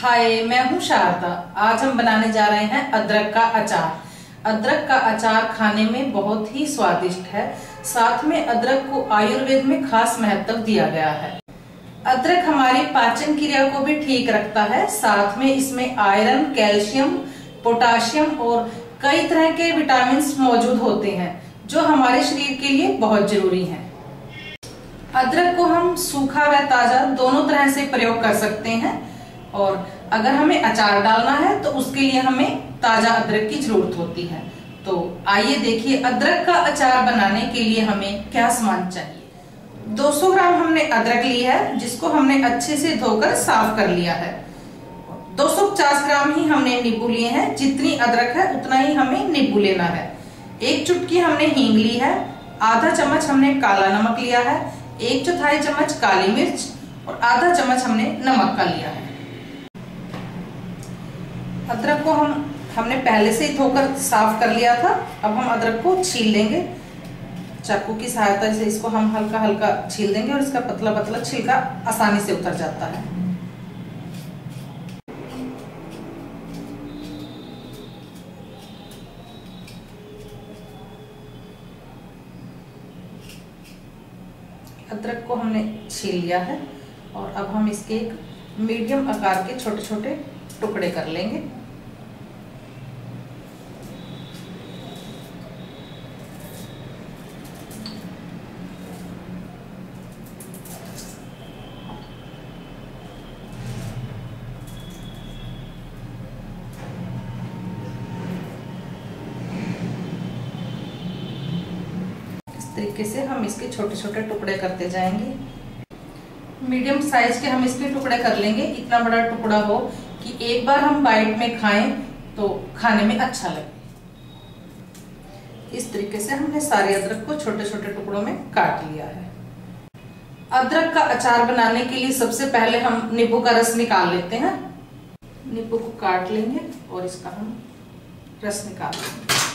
हाय, मैं हूँ शारदा। आज हम बनाने जा रहे हैं अदरक का अचार। अदरक का अचार खाने में बहुत ही स्वादिष्ट है। साथ में अदरक को आयुर्वेद में खास महत्व दिया गया है। अदरक हमारी पाचन क्रिया को भी ठीक रखता है। साथ में इसमें आयरन, कैल्शियम, पोटाशियम और कई तरह के विटामिन मौजूद होते हैं, जो हमारे शरीर के लिए बहुत ज़रूरी हैं। अदरक को हम सूखा व ताज़ा दोनों तरह से प्रयोग कर सकते हैं। और अगर हमें अचार डालना है तो उसके लिए हमें ताज़ा अदरक की ज़रूरत होती है। तो आइए देखिए, अदरक का अचार बनाने के लिए हमें क्या सामान चाहिए? 200 ग्राम हमने अदरक ली है, जिसको हमने अच्छे से धोकर साफ़ कर लिया है। 250 ग्राम ही हमने नींबू लिए हैं, जितनी अदरक है, उतना ही हमें नींबू लेना है। एक चुटकी हमने हींग ली है, आधा चम्मच हमने काला नमक लिया है, एक चौथाई चम्मच काली मिर्च, और आधा चम्मच हमने नमक का लिया है। अदरक को हम, हमने पहले से ही धोकर साफ़ कर लिया था। अब हम अदरक को छील लेंगे। चाकू की सहायता से इसको हम हल्का हल्का छील देंगे और इसका पतला पतला छिलका आसानी से उतर जाता है। अदरक को हमने छील लिया है और अब हम इसके एक मीडियम आकार के छोटे छोटे टुकड़े कर लेंगे। तरीके से हम इसके छोटे छोटे टुकड़े करते जाएँगे। मीडियम साइज़ के हम इसके टुकड़े कर लेंगे। इतना बड़ा टुकड़ा हो कि एक बार हम बाइट में खाएँ तो खाने में अच्छा लगे। इस तरीके से हमने सारे अदरक को छोटे छोटे टुकड़ों में काट लिया है। अदरक का अचार बनाने के लिए सबसे पहले हम नींबू का रस निकाल लेते हैं। नींबू को काट लेंगे और इसका हम रस निकाल लेंगे।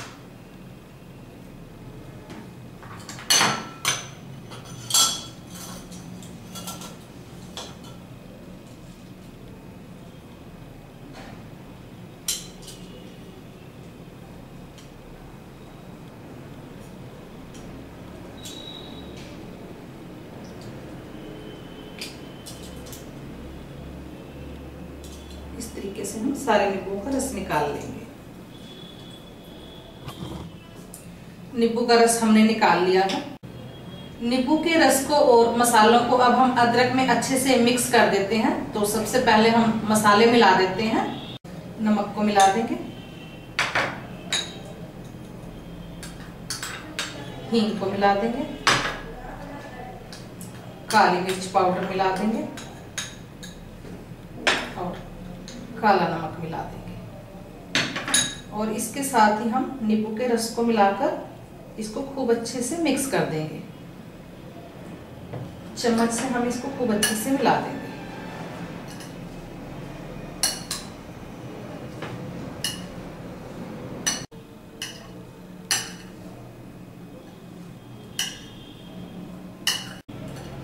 इस तरीके से हम सारे नींबू का रस निकाल लेंगे। नींबू का रस हमने निकाल लिया है नींबू के रस को और मसालों को अब हम अदरक में अच्छे से मिक्स कर देते हैं। तो सबसे पहले हम मसाले मिला देते हैं। नमक को मिला देंगे। हींग को मिला देंगे। काली मिर्च पाउडर मिला देंगे और काला नमक मिला देंगे। और इसके साथ ही हम नींबू के रस को मिलाकर इसको खूब अच्छे से मिक्स कर देंगे। चम्मच से हम इसको खूब अच्छे से मिला देंगे।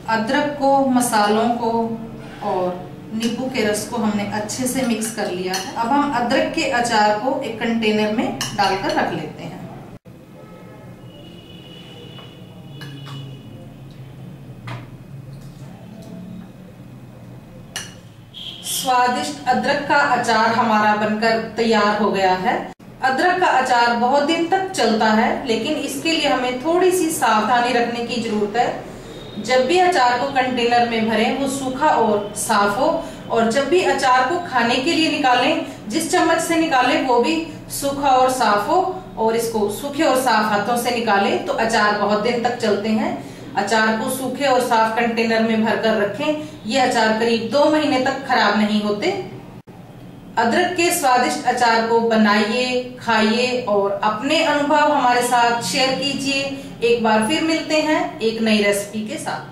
अदरक को, मसालों को और नींबू के रस को हमने अच्छे से मिक्स कर लिया है। अब हम अदरक के अचार को एक कंटेनर में डालकर रख लेते हैं। स्वादिष्ट अदरक का अचार हमारा बनकर तैयार हो गया है। अदरक का अचार बहुत दिन तक चलता है, लेकिन इसके लिए हमें थोड़ी सी सावधानी रखने की ज़रूरत है। जब भी अचार को कंटेनर में भरें, वो सूखा और साफ़ हो और जब भी अचार को खाने के लिए निकालें, जिस चम्मच से निकालें, वो भी सूखा और साफ़ हो और इसको सूखे और साफ़ हाथों से निकालें तो अचार बहुत दिन तक चलते हैं। अचार को सूखे और साफ़ कंटेनर में भरकर रखें। ये अचार करीब दो महीने तक खराब नहीं होते। अदरक के स्वादिष्ट अचार को बनाइए, खाइए और अपने अनुभव हमारे साथ शेयर कीजिए। एक बार फिर मिलते हैं एक नई रेसिपी के साथ।